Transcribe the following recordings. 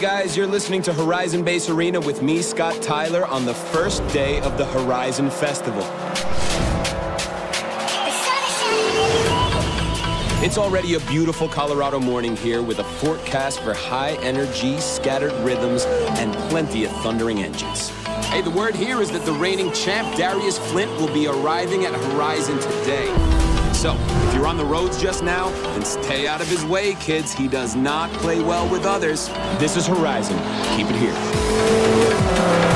Guys, you're listening to Horizon Bass Arena with me, Scott Tyler, on the first day of the Horizon Festival. It's already a beautiful Colorado morning here with a forecast for high energy, scattered rhythms, and plenty of thundering engines. Hey, the word here is that the reigning champ, Darius Flint, will be arriving at Horizon today. So, if you're on the roads just now, then stay out of his way, kids. He does not play well with others. This is Horizon. Keep it here.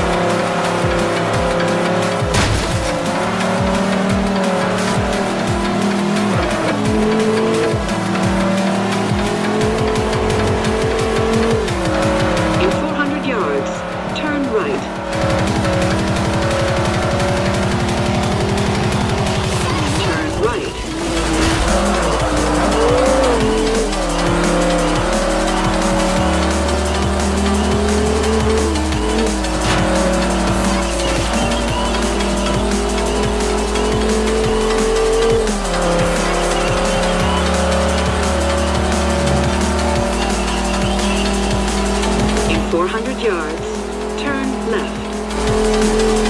400 yards, turn left.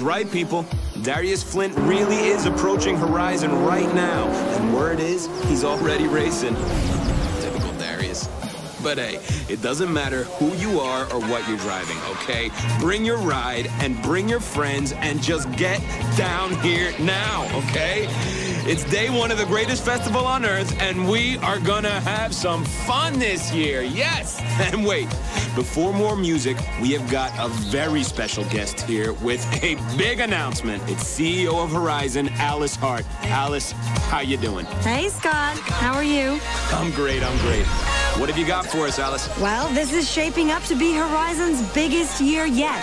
Right, people. Darius Flint really is approaching Horizon right now. And word is, he's already racing. Typical Darius. But hey, it doesn't matter who you are or what you're driving, okay? Bring your ride and bring your friends and just get down here now, okay? It's day one of the greatest festival on earth, and we are gonna have some fun this year. Yes! And wait, before more music, we have got a very special guest here with a big announcement. It's CEO of Horizon, Alice Hart. Alice, how you doing? Hey, Scott. How are you? I'm great, I'm great. What have you got for us, Alice? Well, this is shaping up to be Horizon's biggest year yet.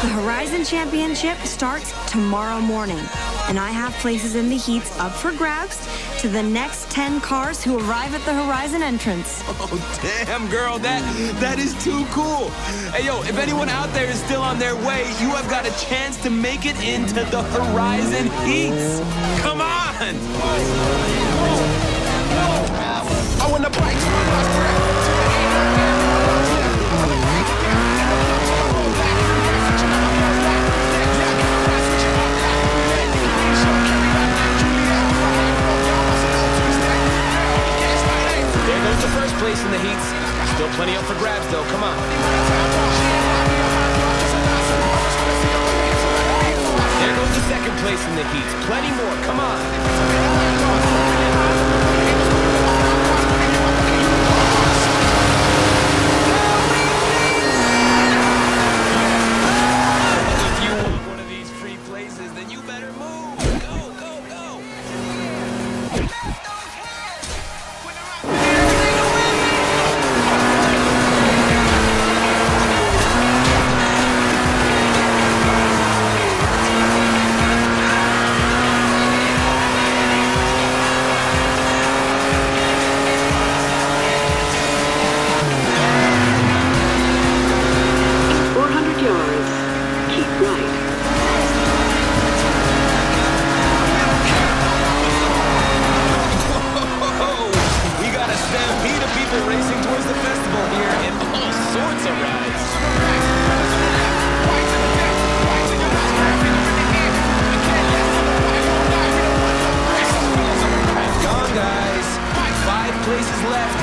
The Horizon Championship starts tomorrow morning and I have places in the heats up for grabs to the next 10 cars who arrive at the Horizon entrance. Oh, damn, girl, that that is too cool. Hey, yo, if anyone out there is still on their way, you have got a chance to make it into the Horizon heats. Come on! I want the bike place in the heats. Still plenty up for grabs, though. Come on. There goes the second place in the heats. Plenty more. Come on.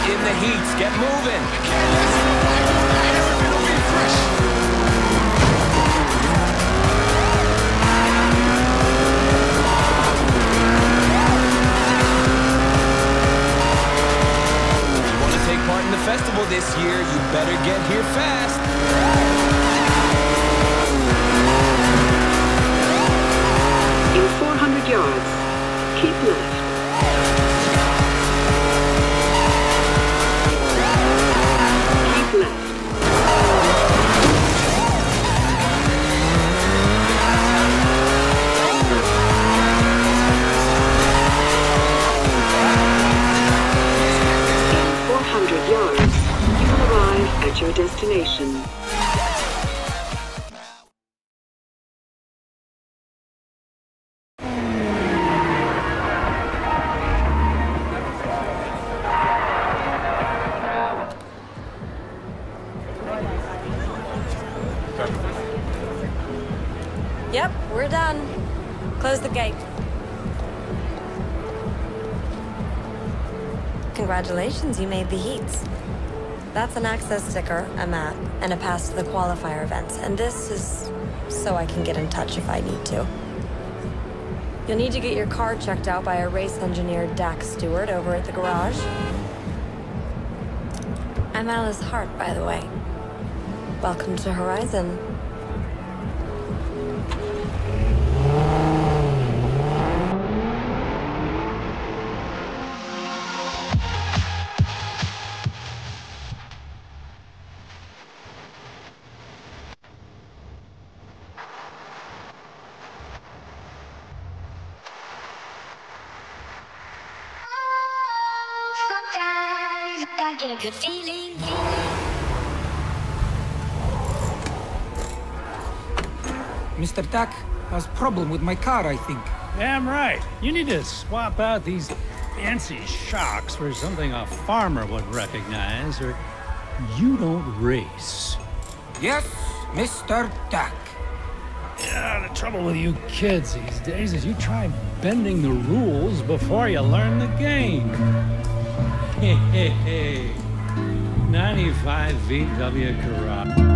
in the heat. Get moving. You want to take part in the festival this year, you better get here fast. in 400 yards. Keep left. destination. Yep, we're done. Close the gate. Congratulations, you made the heats. That's an access sticker, a map, and a pass to the qualifier events. And this is so I can get in touch if I need to. You'll need to get your car checked out by a race engineer, Dax Stewart, over at the garage. I'm Alice Hart, by the way. Welcome to Horizon. Get a good feeling. Mr. Tack has problem with my car, I think. Damn right. You need to swap out these fancy shocks for something a farmer would recognize, or you don't race. Yes, Mr. Tack. Yeah, the trouble with you kids these days is you try bending the rules before you learn the game. Hey, hey, hey. 95 VW Garage.